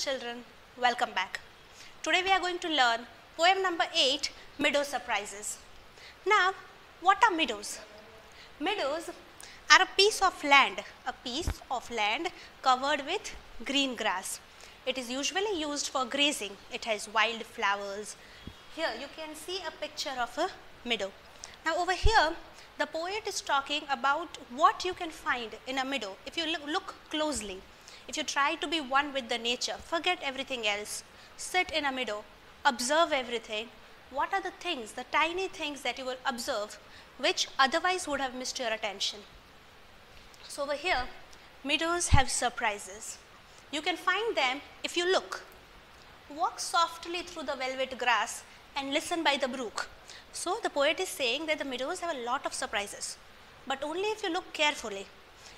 children, welcome back. Today we are going to learn poem number 8 Meadow Surprises. Now what are meadows? Meadows are a piece of land, a piece of land covered with green grass. It is usually used for grazing. It has wild flowers. Here you can see a picture of a meadow. Now over here the poet is talking about what you can find in a meadow if you look, look closely. If you try to be one with the nature, forget everything else, sit in a meadow, observe everything, what are the things, the tiny things that you will observe which otherwise would have missed your attention. So over here, meadows have surprises. You can find them if you look. Walk softly through the velvet grass and listen by the brook. So the poet is saying that the meadows have a lot of surprises, but only if you look carefully.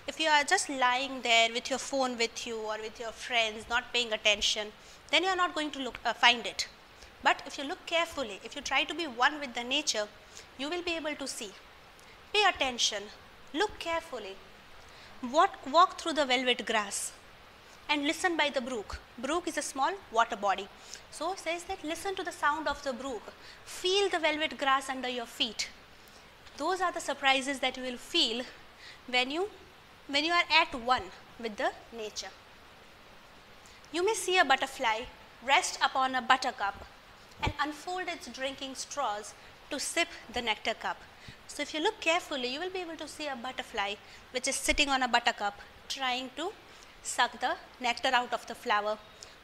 If you are just lying there with your phone with you or with your friends, not paying attention, then you are not going to look, uh, find it. But if you look carefully, if you try to be one with the nature, you will be able to see. Pay attention, look carefully, walk, walk through the velvet grass and listen by the brook. Brook is a small water body. So it says that listen to the sound of the brook, feel the velvet grass under your feet. Those are the surprises that you will feel when you when you are at one with the nature. You may see a butterfly rest upon a buttercup and unfold its drinking straws to sip the nectar cup. So if you look carefully, you will be able to see a butterfly which is sitting on a buttercup trying to suck the nectar out of the flower.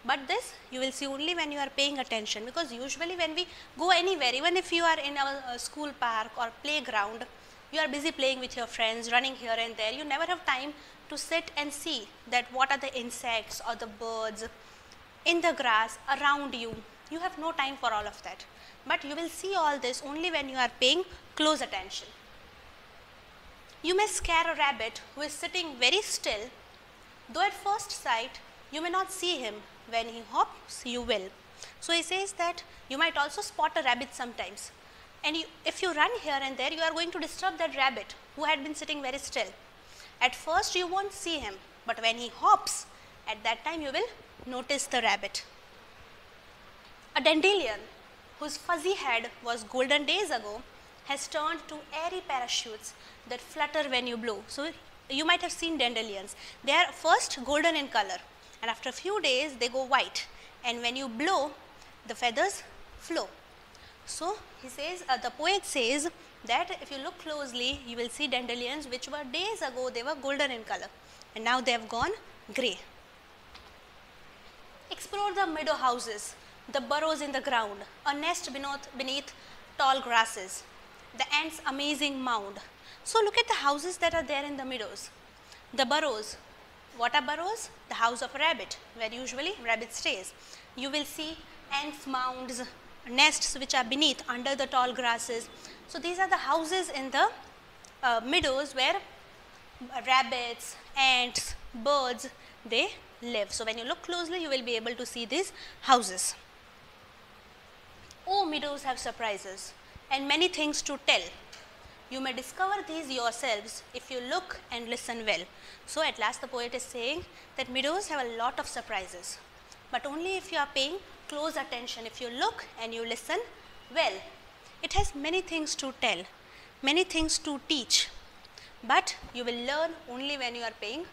But this you will see only when you are paying attention because usually when we go anywhere, even if you are in a, school park or playground, you are busy playing with your friends, running here and there, you never have time to sit and see that what are the insects or the birds in the grass around you. You have no time for all of that. But you will see all this only when you are paying close attention. You may scare a rabbit who is sitting very still, though at first sight you may not see him. When he hops, you will. So he says that you might also spot a rabbit sometimes and you, if you run here and there you are going to disturb that rabbit who had been sitting very still. At first you won't see him, but when he hops at that time you will notice the rabbit. A dandelion whose fuzzy head was golden days ago has turned to airy parachutes that flutter when you blow. So you might have seen dandelions. They are first golden in color and after a few days they go white and when you blow the feathers flow. So he says, uh, the poet says that if you look closely, you will see dandelions which were days ago they were golden in color and now they have gone grey. Explore the meadow houses, the burrows in the ground, a nest beneath, beneath tall grasses, the ants' amazing mound. So look at the houses that are there in the meadows. The burrows, what are burrows? The house of a rabbit, where usually rabbit stays. You will see ants' mounds, nests which are beneath under the tall grasses. So these are the houses in the uh, meadows where rabbits, ants, birds, they live. So when you look closely, you will be able to see these houses. Oh, meadows have surprises and many things to tell. You may discover these yourselves if you look and listen well. So at last the poet is saying that meadows have a lot of surprises, but only if you are paying close attention, if you look and you listen well. It has many things to tell, many things to teach, but you will learn only when you are paying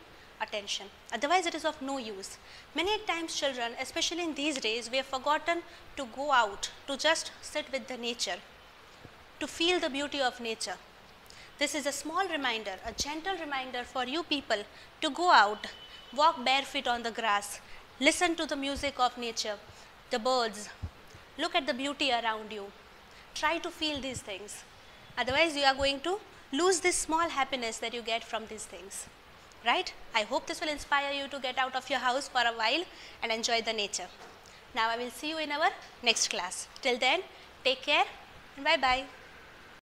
attention. Otherwise, it is of no use. Many times children, especially in these days, we have forgotten to go out, to just sit with the nature, to feel the beauty of nature. This is a small reminder, a gentle reminder for you people to go out, walk barefoot on the grass, listen to the music of nature, the birds, look at the beauty around you. Try to feel these things. Otherwise, you are going to lose this small happiness that you get from these things. Right? I hope this will inspire you to get out of your house for a while and enjoy the nature. Now, I will see you in our next class. Till then, take care and bye-bye.